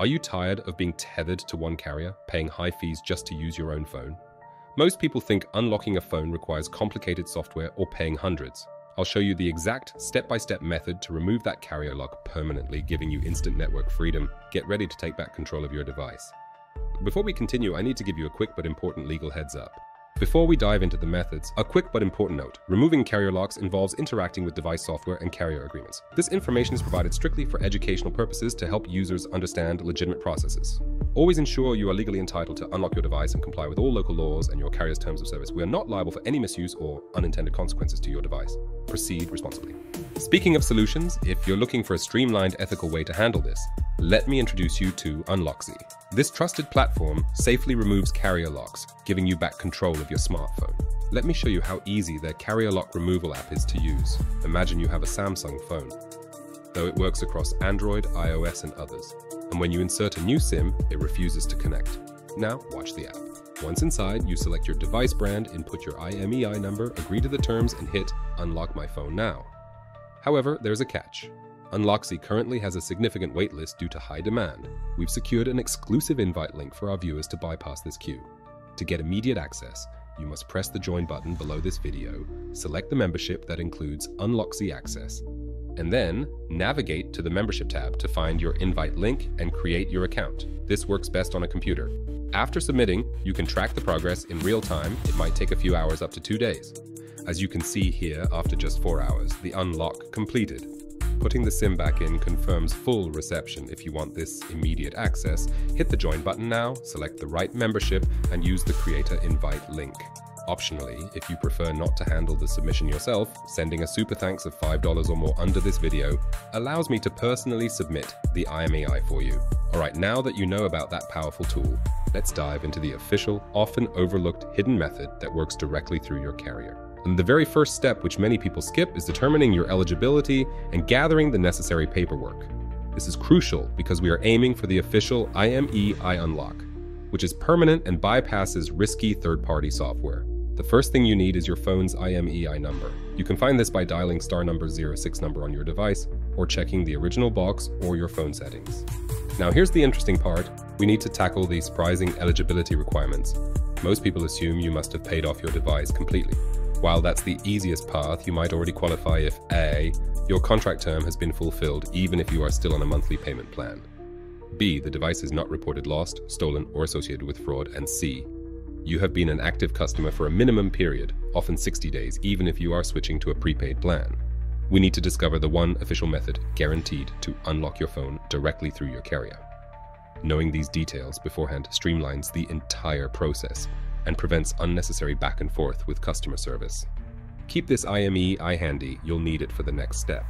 Are you tired of being tethered to one carrier, paying high fees just to use your own phone? Most people think unlocking a phone requires complicated software or paying hundreds. I'll show you the exact step-by-step method to remove that carrier lock permanently, giving you instant network freedom. Get ready to take back control of your device. Before we continue, I need to give you a quick but important legal heads up. Before we dive into the methods, a quick but important note. Removing carrier locks involves interacting with device software and carrier agreements. This information is provided strictly for educational purposes to help users understand legitimate processes. Always ensure you are legally entitled to unlock your device and comply with all local laws and your carrier's terms of service. We are not liable for any misuse or unintended consequences to your device. Proceed responsibly. Speaking of solutions, if you're looking for a streamlined ethical way to handle this, let me introduce you to Unlocksy. This trusted platform safely removes carrier locks, giving you back control of your smartphone. Let me show you how easy their carrier lock removal app is to use. Imagine you have a Samsung phone, though it works across Android, iOS, and others. And when you insert a new SIM, it refuses to connect. Now, watch the app. Once inside, you select your device brand, input your IMEI number, agree to the terms, and hit Unlock My Phone Now. However, there's a catch. Unlocksy currently has a significant waitlist due to high demand. We've secured an exclusive invite link for our viewers to bypass this queue. To get immediate access, you must press the join button below this video, select the membership that includes Unlocksy access, and then navigate to the membership tab to find your invite link and create your account. This works best on a computer. After submitting, you can track the progress in real time. It might take a few hours up to two days. As you can see here, after just four hours, the unlock completed. Putting the SIM back in confirms full reception. If you want this immediate access, hit the join button now, select the right membership, and use the creator invite link. Optionally, if you prefer not to handle the submission yourself, sending a super thanks of $5 or more under this video allows me to personally submit the IMEI for you. Alright, now that you know about that powerful tool, let's dive into the official, often overlooked hidden method that works directly through your carrier. And the very first step, which many people skip, is determining your eligibility and gathering the necessary paperwork. This is crucial because we are aiming for the official IMEI unlock, which is permanent and bypasses risky third party software. The first thing you need is your phone's IMEI number. You can find this by dialing star number 06 number on your device or checking the original box or your phone settings. Now, here's the interesting part we need to tackle the surprising eligibility requirements. Most people assume you must have paid off your device completely. While that's the easiest path, you might already qualify if A. Your contract term has been fulfilled even if you are still on a monthly payment plan. B. The device is not reported lost, stolen, or associated with fraud. And C. You have been an active customer for a minimum period, often 60 days, even if you are switching to a prepaid plan. We need to discover the one official method guaranteed to unlock your phone directly through your carrier. Knowing these details beforehand streamlines the entire process and prevents unnecessary back and forth with customer service. Keep this IMEI handy, you'll need it for the next step.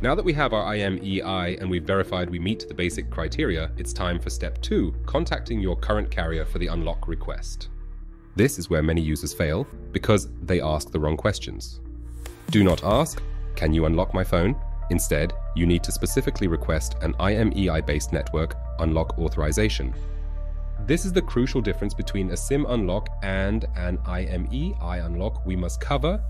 Now that we have our IMEI and we've verified we meet the basic criteria, it's time for step 2, contacting your current carrier for the unlock request. This is where many users fail because they ask the wrong questions. Do not ask, can you unlock my phone? Instead, you need to specifically request an IMEI-based network unlock authorization this is the crucial difference between a SIM unlock and an IMEI unlock we must cover.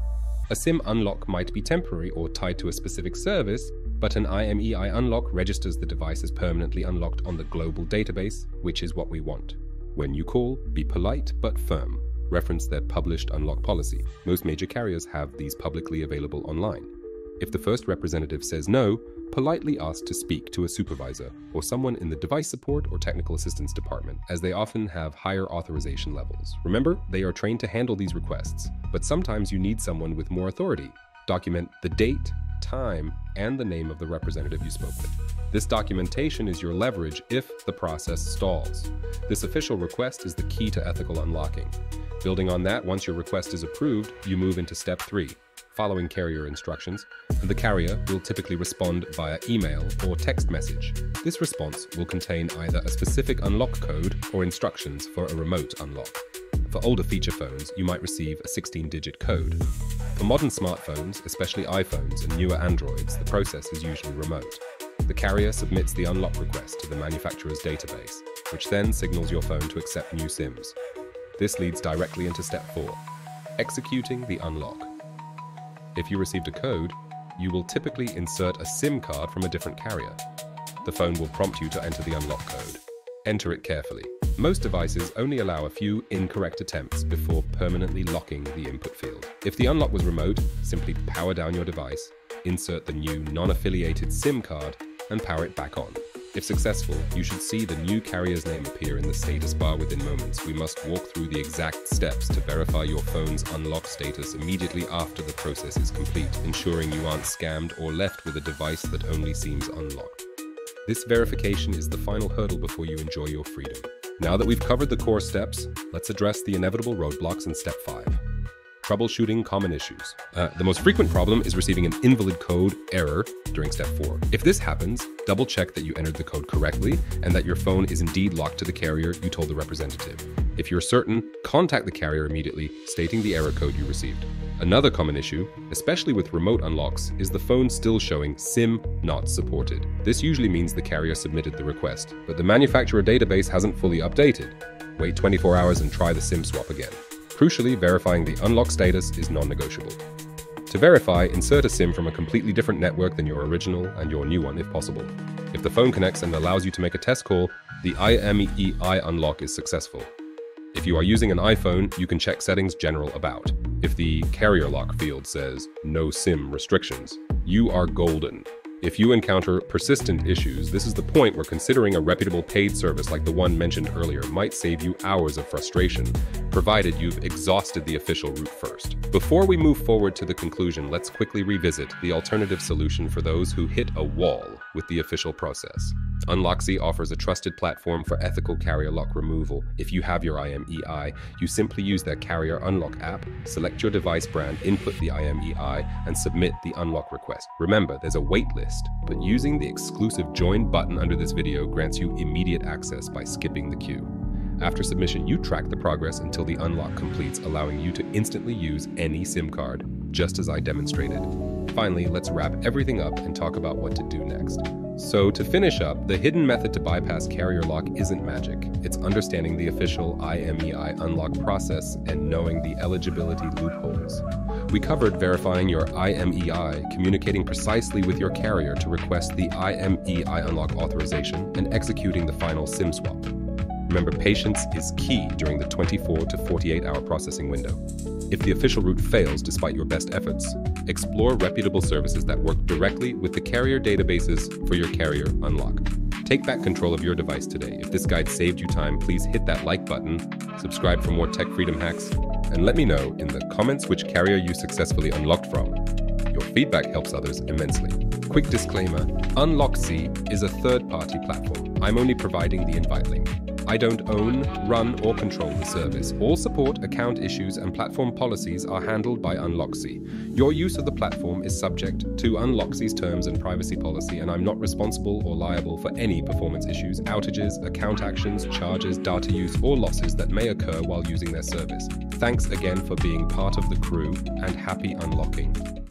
A SIM unlock might be temporary or tied to a specific service, but an IMEI unlock registers the device as permanently unlocked on the global database, which is what we want. When you call, be polite but firm. Reference their published unlock policy. Most major carriers have these publicly available online. If the first representative says no, politely ask to speak to a supervisor or someone in the device support or technical assistance department, as they often have higher authorization levels. Remember, they are trained to handle these requests, but sometimes you need someone with more authority. Document the date, time, and the name of the representative you spoke with. This documentation is your leverage if the process stalls. This official request is the key to ethical unlocking. Building on that, once your request is approved, you move into step three, following carrier instructions, and the carrier will typically respond via email or text message. This response will contain either a specific unlock code or instructions for a remote unlock. For older feature phones, you might receive a 16 digit code. For modern smartphones, especially iPhones and newer Androids, the process is usually remote. The carrier submits the unlock request to the manufacturer's database, which then signals your phone to accept new SIMs. This leads directly into step 4 executing the unlock. If you received a code, you will typically insert a SIM card from a different carrier. the phone will prompt you to enter the unlock code. Enter it carefully. Most devices only allow a few incorrect attempts before permanently locking the input field. If the unlock was remote, simply power down your device, insert the new non-affiliated SIM card, and power it back on. If successful, you should see the new carrier's name appear in the status bar within moments. We must walk through the exact steps to verify your phone's unlock status immediately after the process is complete, ensuring you aren't scammed or left with a device that only seems unlocked. This verification is the final hurdle before you enjoy your freedom. Now that we've covered the core steps, let's address the inevitable roadblocks in step 5 troubleshooting common issues. Uh, the most frequent problem is receiving an invalid code error during step 4. If this happens, double check that you entered the code correctly and that your phone is indeed locked to the carrier you told the representative. If you're certain, contact the carrier immediately, stating the error code you received. Another common issue, especially with remote unlocks, is the phone still showing SIM not supported. This usually means the carrier submitted the request, but the manufacturer database hasn't fully updated. Wait 24 hours and try the SIM swap again. Crucially, verifying the unlock status is non-negotiable. To verify, insert a SIM from a completely different network than your original and your new one if possible. If the phone connects and allows you to make a test call, the IMEI unlock is successful. If you are using an iPhone, you can check settings general about. If the carrier lock field says no SIM restrictions, you are golden. If you encounter persistent issues, this is the point where considering a reputable paid service like the one mentioned earlier might save you hours of frustration, provided you've exhausted the official route first. Before we move forward to the conclusion, let's quickly revisit the alternative solution for those who hit a wall with the official process. Unlocksy offers a trusted platform for ethical carrier lock removal. If you have your IMEI, you simply use their carrier unlock app, select your device brand, input the IMEI, and submit the unlock request. Remember, there's a wait list, but using the exclusive join button under this video grants you immediate access by skipping the queue. After submission, you track the progress until the unlock completes, allowing you to instantly use any SIM card, just as I demonstrated. Finally, let's wrap everything up and talk about what to do next. So, to finish up, the hidden method to bypass carrier lock isn't magic. It's understanding the official IMEI unlock process and knowing the eligibility loopholes. We covered verifying your IMEI, communicating precisely with your carrier to request the IMEI unlock authorization, and executing the final SIM swap. Remember, patience is key during the 24 to 48 hour processing window. If the official route fails despite your best efforts, explore reputable services that work directly with the carrier databases for your carrier unlock. Take back control of your device today. If this guide saved you time, please hit that like button, subscribe for more tech freedom hacks, and let me know in the comments which carrier you successfully unlocked from. Your feedback helps others immensely. Quick disclaimer Unlocksy is a third party platform. I'm only providing the invite link. I don't own, run, or control the service. All support, account issues, and platform policies are handled by Unlocksy. Your use of the platform is subject to Unlocksy's terms and privacy policy, and I'm not responsible or liable for any performance issues, outages, account actions, charges, data use, or losses that may occur while using their service. Thanks again for being part of the crew, and happy unlocking.